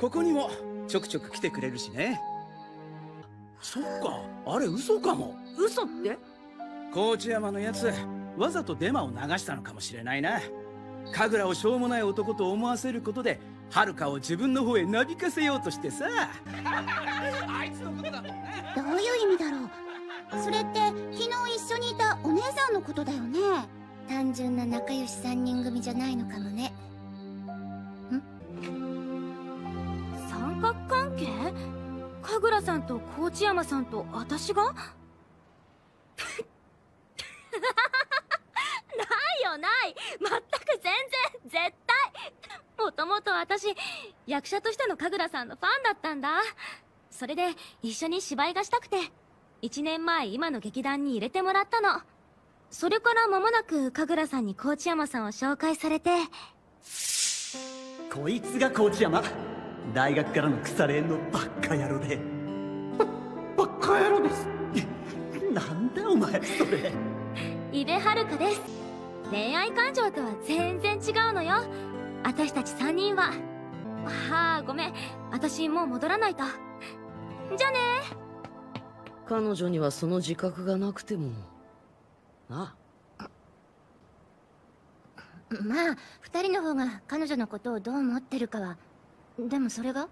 ここにも。ちょくちょく来てくれるしね。そっか。あれ嘘かも。嘘って？高知山のやつわざとデマを流したのかもしれないな。神楽をしょうもない男と思わせることで遥かを自分の方へなびかせようとしてさ。あいつのことだもんなどういう意味だろう？それって昨日一緒にいたお姉さんのことだよね。単純な仲良し3人組じゃないのかもね角関係神楽さんと高知山さんと私が？ないよない。全く全然絶対。もともと私役者としての神楽さんのファンだったんだ。それで一緒に芝居がしたくて1年前今の劇団に入れてもらったの。それから間もなく神楽さんに高知山さんを紹介されて。こいつが高知山。大学からの腐れ縁のバッカ野郎で。ババカ野郎です。なんだお前それ。伊部遥です。恋愛感情とは全然違うのよ。私たち3人は。はあごめん。私もう戻らないと。じゃあね。彼女にはその自覚がなくても。なまあ二人の方が彼女のことをどう思ってるかはでもそれが？